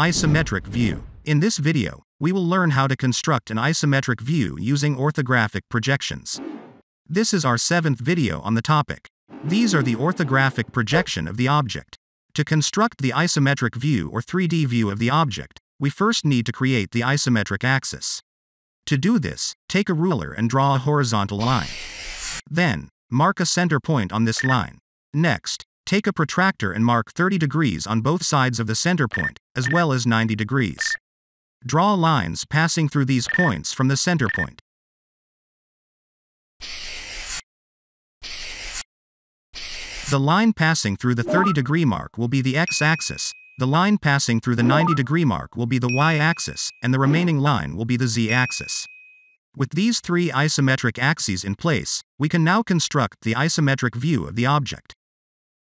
Isometric view. In this video, we will learn how to construct an isometric view using orthographic projections. This is our seventh video on the topic. These are the orthographic projection of the object. To construct the isometric view or 3D view of the object, we first need to create the isometric axis. To do this, take a ruler and draw a horizontal line. Then, mark a center point on this line. Next, Take a protractor and mark 30 degrees on both sides of the center point, as well as 90 degrees. Draw lines passing through these points from the center point. The line passing through the 30 degree mark will be the x-axis, the line passing through the 90 degree mark will be the y-axis, and the remaining line will be the z-axis. With these three isometric axes in place, we can now construct the isometric view of the object.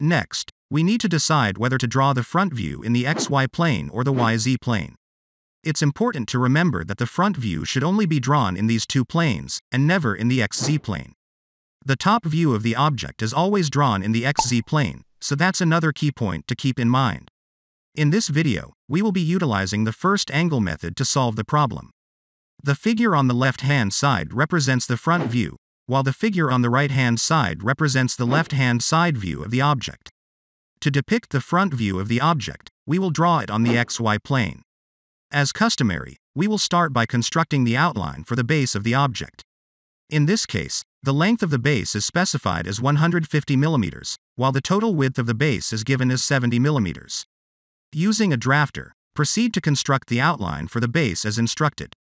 Next, we need to decide whether to draw the front view in the xy plane or the yz plane. It's important to remember that the front view should only be drawn in these two planes, and never in the xz plane. The top view of the object is always drawn in the xz plane, so that's another key point to keep in mind. In this video, we will be utilizing the first angle method to solve the problem. The figure on the left hand side represents the front view, while the figure on the right-hand side represents the left-hand side view of the object. To depict the front view of the object, we will draw it on the xy plane. As customary, we will start by constructing the outline for the base of the object. In this case, the length of the base is specified as 150 mm, while the total width of the base is given as 70 mm. Using a drafter, proceed to construct the outline for the base as instructed.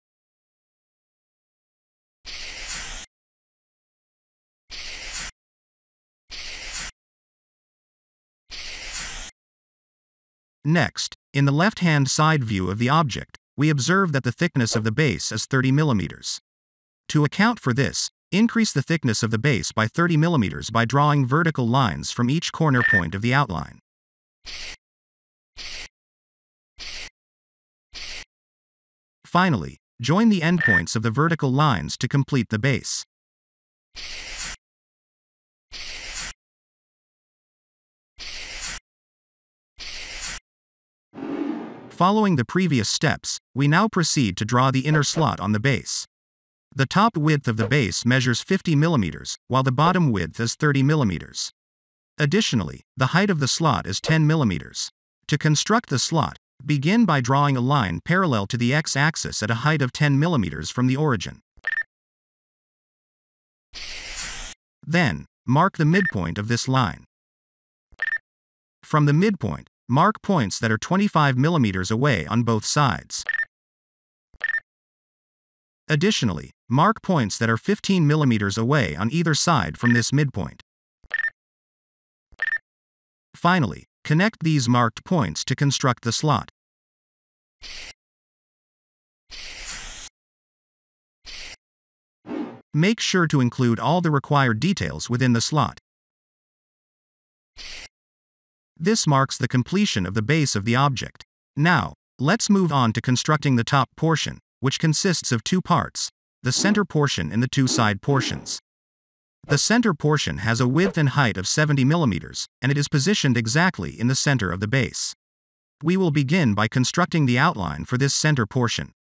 Next, in the left-hand side view of the object, we observe that the thickness of the base is 30 mm. To account for this, increase the thickness of the base by 30 mm by drawing vertical lines from each corner point of the outline. Finally, join the endpoints of the vertical lines to complete the base. Following the previous steps, we now proceed to draw the inner slot on the base. The top width of the base measures 50 mm, while the bottom width is 30 mm. Additionally, the height of the slot is 10 mm. To construct the slot, begin by drawing a line parallel to the x-axis at a height of 10 mm from the origin. Then, mark the midpoint of this line. From the midpoint, Mark points that are 25 mm away on both sides. Additionally, mark points that are 15 mm away on either side from this midpoint. Finally, connect these marked points to construct the slot. Make sure to include all the required details within the slot. This marks the completion of the base of the object. Now, let's move on to constructing the top portion, which consists of two parts, the center portion and the two side portions. The center portion has a width and height of 70 mm, and it is positioned exactly in the center of the base. We will begin by constructing the outline for this center portion.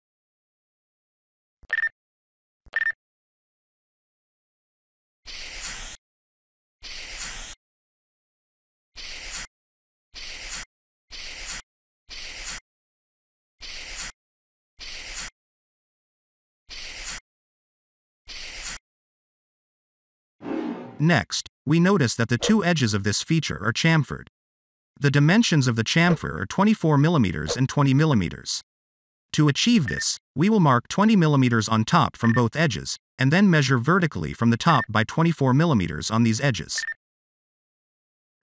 Next, we notice that the two edges of this feature are chamfered. The dimensions of the chamfer are 24 mm and 20 mm. To achieve this, we will mark 20 mm on top from both edges, and then measure vertically from the top by 24 mm on these edges.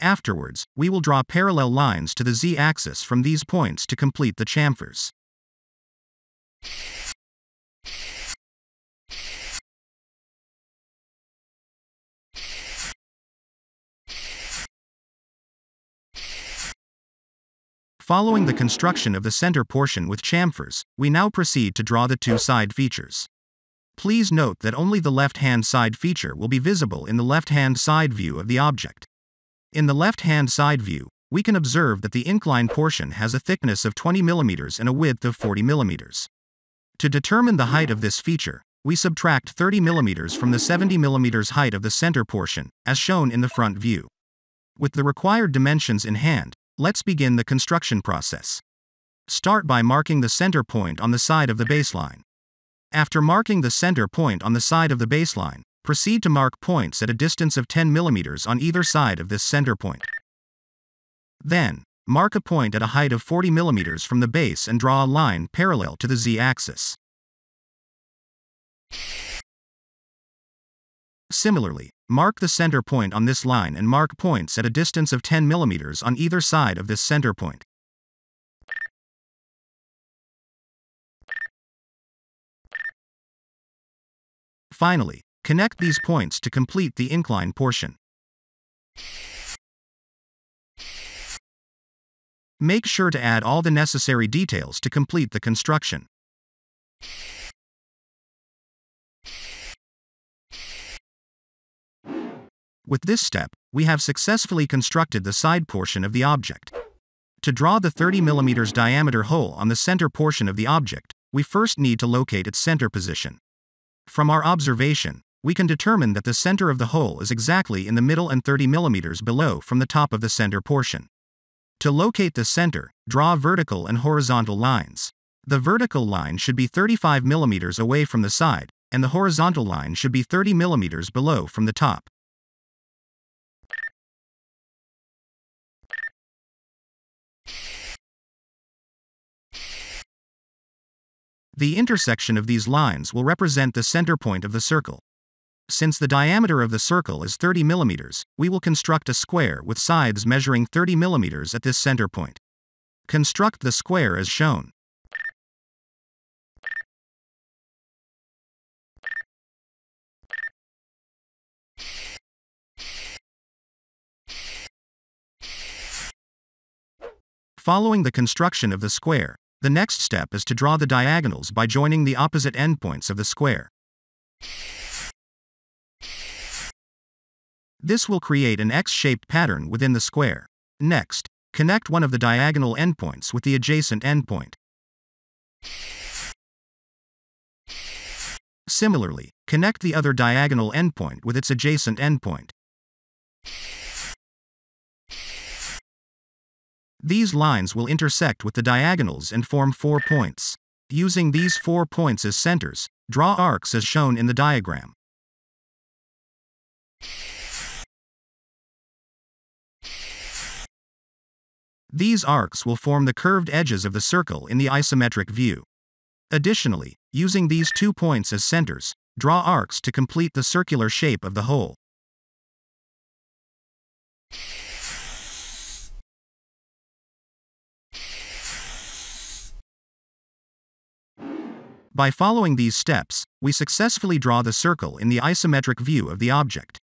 Afterwards, we will draw parallel lines to the z-axis from these points to complete the chamfers. Following the construction of the center portion with chamfers, we now proceed to draw the two side features. Please note that only the left-hand side feature will be visible in the left-hand side view of the object. In the left-hand side view, we can observe that the incline portion has a thickness of 20 mm and a width of 40 mm. To determine the height of this feature, we subtract 30 mm from the 70 mm height of the center portion, as shown in the front view. With the required dimensions in hand, let's begin the construction process. Start by marking the center point on the side of the baseline. After marking the center point on the side of the baseline, proceed to mark points at a distance of 10 mm on either side of this center point. Then, mark a point at a height of 40 mm from the base and draw a line parallel to the z-axis. Similarly, mark the center point on this line and mark points at a distance of 10 mm on either side of this center point. Finally, connect these points to complete the incline portion. Make sure to add all the necessary details to complete the construction. With this step, we have successfully constructed the side portion of the object. To draw the 30 mm diameter hole on the center portion of the object, we first need to locate its center position. From our observation, we can determine that the center of the hole is exactly in the middle and 30 mm below from the top of the center portion. To locate the center, draw vertical and horizontal lines. The vertical line should be 35 mm away from the side, and the horizontal line should be 30 mm below from the top. The intersection of these lines will represent the center point of the circle. Since the diameter of the circle is 30 mm, we will construct a square with sides measuring 30 mm at this center point. Construct the square as shown. Following the construction of the square, the next step is to draw the diagonals by joining the opposite endpoints of the square. This will create an X-shaped pattern within the square. Next, connect one of the diagonal endpoints with the adjacent endpoint. Similarly, connect the other diagonal endpoint with its adjacent endpoint. These lines will intersect with the diagonals and form four points. Using these four points as centers, draw arcs as shown in the diagram. These arcs will form the curved edges of the circle in the isometric view. Additionally, using these two points as centers, draw arcs to complete the circular shape of the hole. By following these steps, we successfully draw the circle in the isometric view of the object.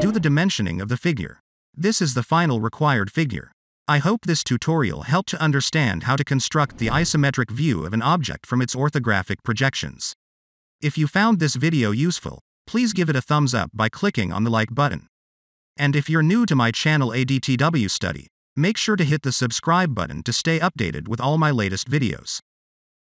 Do the dimensioning of the figure. This is the final required figure. I hope this tutorial helped to understand how to construct the isometric view of an object from its orthographic projections. If you found this video useful, please give it a thumbs up by clicking on the like button. And if you're new to my channel ADTW Study, make sure to hit the subscribe button to stay updated with all my latest videos.